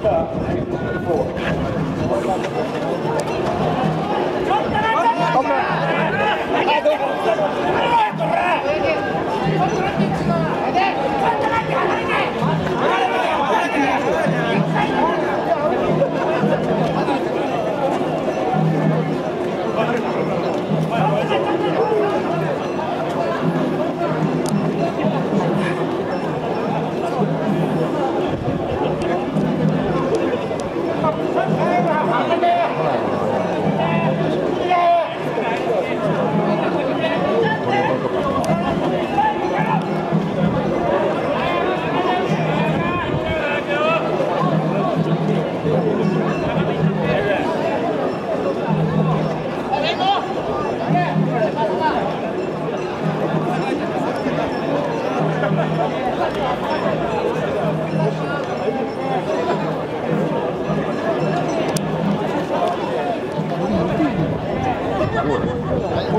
っい。Let's go. そうだね。